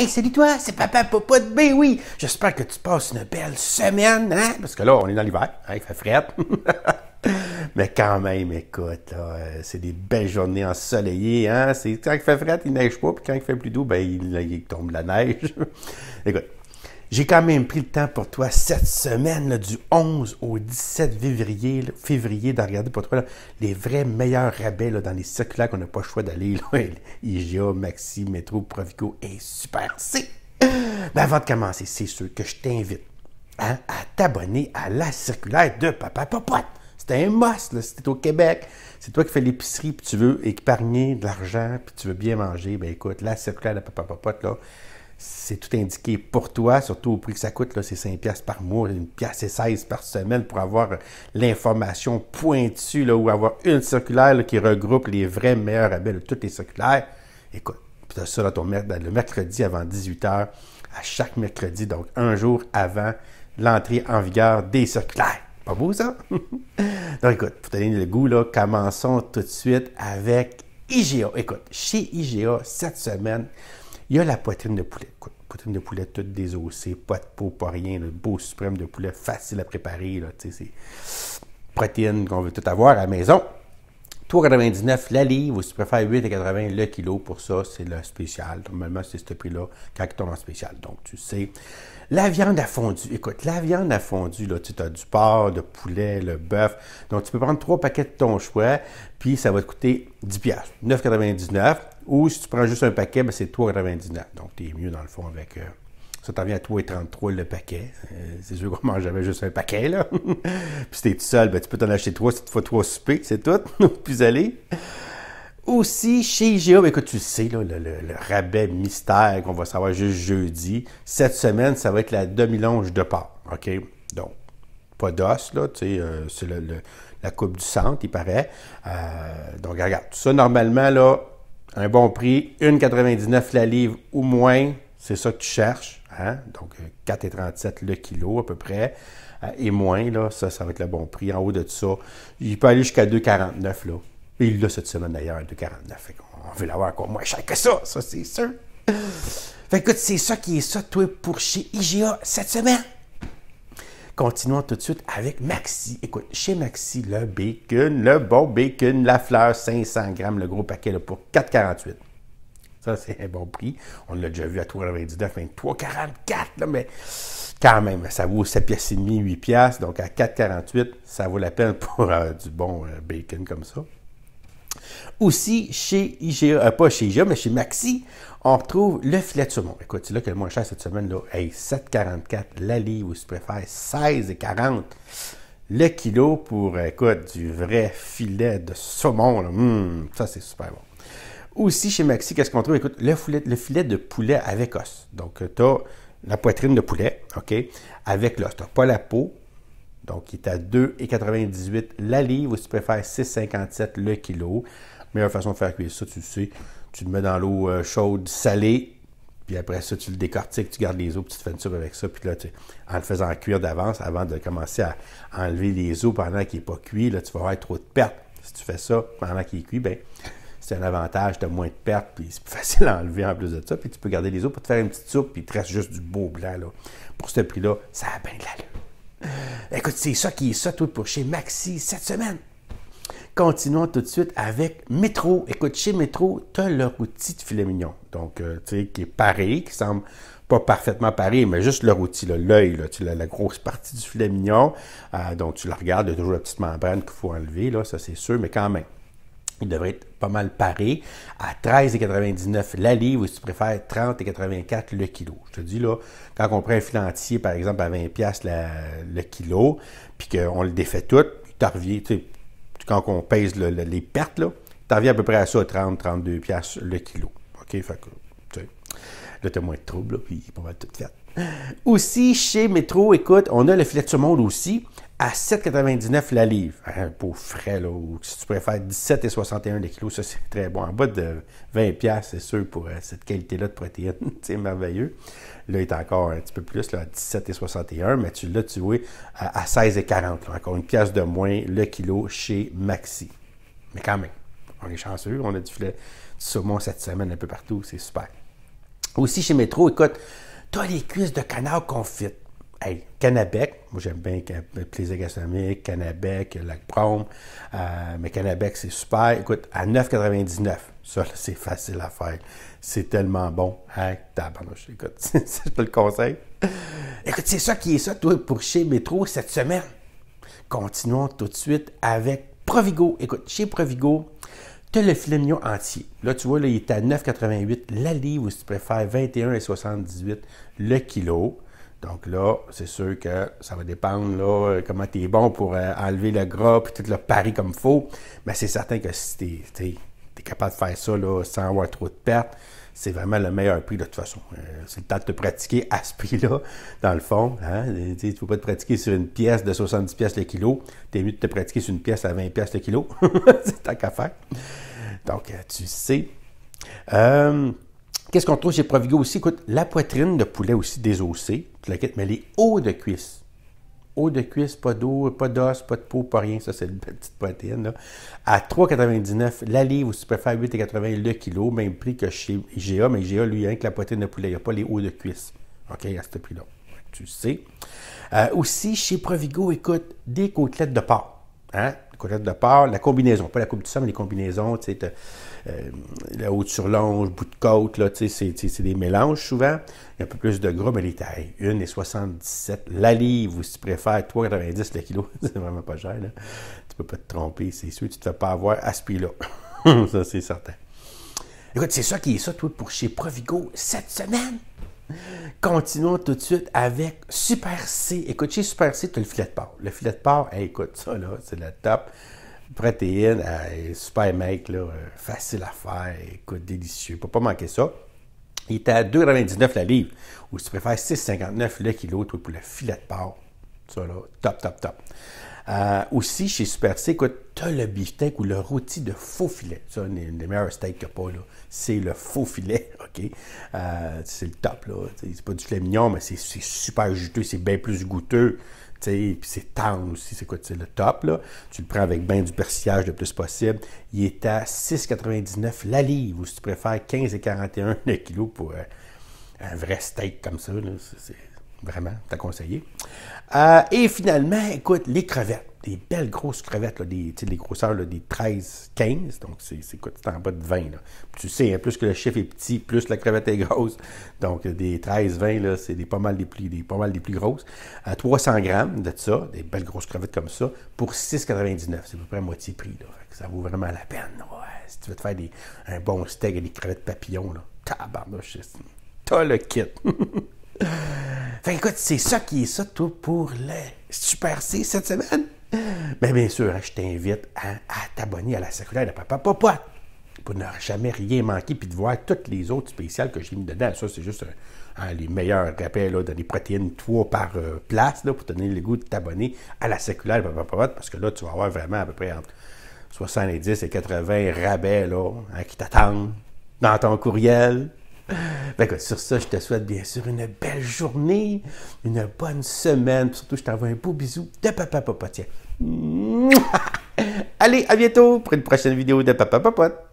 Hey, salut toi, c'est Papa Papa de B, oui. J'espère que tu passes une belle semaine, hein? Parce que là, on est dans l'hiver, hein, il fait frais. Mais quand même, écoute, euh, c'est des belles journées ensoleillées, hein? C'est, quand il fait frais, il neige pas, puis quand il fait plus doux, ben, il tombe la neige. écoute, j'ai quand même pris le temps pour toi cette semaine, du 11 au 17 février, février de regarder pour toi les vrais meilleurs rabais dans les circulaires qu'on n'a pas le choix d'aller. IGA, Maxi, Métro, Provico et Super C. Ben, avant de commencer, c'est sûr que je t'invite hein, à t'abonner à la circulaire de Papa Popote. C'est un must, si tu au Québec, c'est toi qui fais l'épicerie, puis tu veux épargner de l'argent, puis tu veux bien manger, ben écoute, la circulaire de Papa Popote, là, c'est tout indiqué pour toi, surtout au prix que ça coûte, là, c'est 5 pièces par mois, une pièce et 16 par semaine pour avoir l'information pointue là, ou avoir une circulaire qui regroupe les vrais meilleurs rabais de toutes les circulaires. Écoute, tu as ça là, ton, le mercredi avant 18h, à chaque mercredi, donc un jour avant l'entrée en vigueur des circulaires. Pas beau ça? donc écoute, pour te donner le goût, là, commençons tout de suite avec IGA. Écoute, chez IGA, cette semaine, il y a la poitrine de poulet. poitrine de poulet toute désossée, pas de peau, pas rien. Le beau suprême de poulet, facile à préparer. C'est protéines qu'on veut tout avoir à la maison. 3,99 la livre, ou si tu préfères 8,80 le kilo, pour ça, c'est le spécial. Normalement, c'est ce prix-là quand en spécial. Donc, tu sais. La viande à fondu. Écoute, la viande à fondu, là, tu as du porc, de poulet, le bœuf. Donc, tu peux prendre trois paquets de ton choix, puis ça va te coûter 10$. 9,99$. Ou si tu prends juste un paquet, ben, c'est 3,99. Donc, tu es mieux dans le fond avec. Euh, ça t'en vient à 3,33 le paquet. Euh, c'est sûr qu'on mange jamais juste un paquet, là. Puis si t'es tout seul, ben, tu peux t'en acheter trois si tu fais trois soupers, c'est tout. Puis aller. Aussi, chez IGA, ben, écoute, tu sais, là, le, rabais mystère qu'on va savoir juste jeudi. Cette semaine, ça va être la demi-longe de porc. OK? Donc, pas d'os, là, tu sais, euh, c'est la coupe du centre, il paraît. donc, regarde, ça, normalement, là, un bon prix, 1,99 la livre ou moins, c'est ça que tu cherches. Hein? Donc, 4,37 le kilo à peu près. Euh, et moins, là, ça, ça va être le bon prix. En haut de tout ça, il peut aller jusqu'à 2,49 là. Et il l'a cette semaine d'ailleurs, 2,49. On veut l'avoir encore moins cher que ça, ça c'est sûr. Fait écoute, c'est ça qui est ça, toi, pour chez IGA cette semaine. Continuons tout de suite avec Maxi. Écoute, chez Maxi, le bacon, le bon bacon, la fleur, 500 grammes, le gros paquet là, pour 4,48. Ça, c'est un bon prix. On l'a déjà vu à 3,99, 3,44, mais quand même, ça vaut 7 pièces et demi, 8 pièces. Donc, à 4,48, ça vaut la peine pour euh, du bon euh, bacon comme ça. Aussi, chez IGA, euh, pas chez IGA, mais chez Maxi, on retrouve le filet de saumon. Écoute, c'est là que le moins cher cette semaine, là, hey, 7,44 la livre, ou si tu préfères, 16,40 le kilo pour, écoute, du vrai filet de saumon. Hum, ça, c'est super bon. Aussi, chez Maxi, qu'est-ce qu'on trouve? Écoute, le filet, le filet de poulet avec os. Donc, tu as la poitrine de poulet, OK, avec l'os. Tu n'as pas la peau, donc, il est à 2,98 la livre, ou si tu préfères 6,57 le kilo. Meilleure façon de faire cuire ça, tu le sais. Tu le mets dans l'eau euh, chaude, salée, puis après ça, tu le décortiques, tu gardes les os, puis tu te fais une soupe avec ça. Puis là, en le faisant cuire d'avance, avant de commencer à enlever les os pendant qu'il n'est pas cuit, là, tu vas avoir trop de pertes. Si tu fais ça pendant qu'il est cuit, ben c'est un avantage, tu as moins de pertes, puis c'est plus facile à enlever en plus de ça. Puis tu peux garder les os pour te faire une petite soupe, puis il te reste juste du beau blanc. Là. Pour ce prix-là, ça a bien de. Écoute, c'est ça qui est ça, tout pour chez Maxi cette semaine. Continuons tout de suite avec Métro. Écoute, chez Métro, tu as leur outil de filet mignon. Donc, euh, tu sais, qui est pareil, qui semble pas parfaitement pareil, mais juste leur outil, l'œil, as la grosse partie du filet mignon. Euh, donc, tu la regardes, il y a toujours la petite membrane qu'il faut enlever, là, ça c'est sûr, mais quand même. Il devrait être pas mal paré à 13,99 la livre, ou si tu préfères 30,84 le kilo. Je te dis là, quand on prend un filet entier, par exemple, à 20$ le kilo, puis qu'on le défait tout, tu reviens, tu sais, quand on pèse les pertes, là, tu reviens à peu près à ça, 30-32$ le kilo. OK? Fait que, tu sais, là, tu as moins de troubles, puis pas mal tout fait. Aussi, chez Métro, écoute, on a le filet de saumon aussi à 7,99 la livre. Un pot frais, là, ou si tu préfères 17,61 le kilo, ça c'est très bon. En bas de 20$, c'est sûr, pour euh, cette qualité-là de protéines. c'est merveilleux. Là, il est encore un petit peu plus, là, à 17,61, mais tu l'as, tu vois, à, 16,40. Encore une pièce de moins le kilo chez Maxi. Mais quand même, on est chanceux, on a du filet de saumon cette semaine un peu partout, c'est super. Aussi, chez Métro, écoute, t'as les cuisses de canard confites. Hey, Canabec, moi j'aime bien Plaisir Gastronomique, Canabec, Lac Prome, euh, mais Canabec c'est super. Écoute, à 9,99, ça c'est facile à faire. C'est tellement bon. Hein? écoute, je te le conseille. Écoute, c'est ça qui est ça, toi, pour chez Métro cette semaine. Continuons tout de suite avec Provigo. Écoute, chez Provigo, tu as le filet mignon entier. Là, tu vois, là, il est à 9,88 la livre, ou si tu préfères, 21,78 le kilo. Donc là, c'est sûr que ça va dépendre là, comment tu es bon pour euh, enlever le gras puis tout le pari comme faut. Mais c'est certain que si tu es, capable de faire ça là, sans avoir trop de pertes, c'est vraiment le meilleur prix de toute façon. Euh, c'est le temps de te pratiquer à ce prix-là, dans le fond. Hein? Tu ne faut pas te pratiquer sur une pièce de 70 pièces le kilo. Tu es mieux de te pratiquer sur une pièce à 20 pièces le kilo. c'est tant qu'à faire. Donc, euh, tu sais. Qu'est-ce qu'on trouve chez Provigo aussi? Écoute, la poitrine de poulet aussi désossée, mais les hauts de cuisse. Hauts de cuisse, pas d'eau, pas d'os, pas de peau, pas rien. Ça, c'est une petite protéine. Là. À 3,99 la livre, ou si tu préfères 8,80 le kilo, même prix que chez IGA, mais IGA, lui, avec la poitrine de poulet, il n'y a pas les hauts de cuisse. OK, à ce prix-là. Tu sais. Euh, aussi, chez Provigo, écoute, des côtelettes de porc. Hein? Côtelettes de porc, la combinaison, pas la coupe du sang, mais les combinaisons, euh, la haute sur longe, bout de côte, là, tu sais, c'est des mélanges souvent. Il y a un peu plus de gras, mais les tailles, 1,77 la livre, ou si tu préfères 3,90 le c'est vraiment pas cher, là. Tu peux pas te tromper, c'est sûr, tu te fais pas avoir à ce prix-là. ça, c'est certain. Écoute, c'est ça qui est ça, toi, pour chez Provigo cette semaine. Continuons tout de suite avec Super C. Écoute, chez Super C, tu as le filet de porc. Le filet de porc, écoute, ça, là, c'est le top. Protéines, super mec, là, euh, facile à faire, écoute, délicieux. Faut pas manquer ça. Il est à 2,99 la livre. Ou si tu préfères 6,59 le kilo, toi, pour le filet de porc. Ça, là, top, top, top. Euh, aussi, chez Super C, écoute, tu as le beefsteak ou le rôti de faux filet. Ça, un des meilleurs steaks qu'il n'y a pas, là. C'est le faux filet, OK? Euh, c'est le top, là. C'est pas du filet mignon, mais c'est super juteux, c'est bien plus goûteux. Puis c'est tendre aussi, c'est quoi, c'est le top, là. Tu le prends avec bien du persillage le plus possible. Il est à 6,99 la livre, ou si tu préfères 15,41 le kilo pour euh, un vrai steak comme ça, C'est vraiment, t'as conseillé. Euh, et finalement, écoute, les crevettes. Des belles grosses crevettes, là, des, grosseurs là, des 13-15. Donc, c'est en bas de 20. Tu sais, hein, plus que le chiffre est petit, plus la crevette est grosse. Donc, des 13-20, c'est des, pas, mal des, plus, des, pas mal des plus grosses. À 300 grammes de ça, des belles grosses crevettes comme ça, pour 6,99. C'est à peu près moitié prix. Là. ça vaut vraiment la peine. si tu veux te faire des, un bon steak et des crevettes papillons, là, tabarnouche, t'as le kit. Fait écoute, c'est ça qui est ça, tout pour le Super C cette semaine. Mais bien sûr, je t'invite à, t'abonner à la circulaire de Papa Papa pour ne jamais rien manquer puis de voir toutes les autres spéciales que j'ai mis dedans. Ça, c'est juste les meilleurs rappels là, de des protéines, toi par euh, place, là, pour donner le goût de t'abonner à la circulaire de Papa Papa parce que là, tu vas avoir vraiment à peu près entre 70 et 80 rabais là, hein, qui t'attendent dans ton courriel. Ben, sur ça, je te souhaite bien sûr une belle journée, une bonne semaine. Surtout, je t'envoie un beau bisou de Papa Popotier. Allez, à bientôt pour une prochaine vidéo de Papa Popote.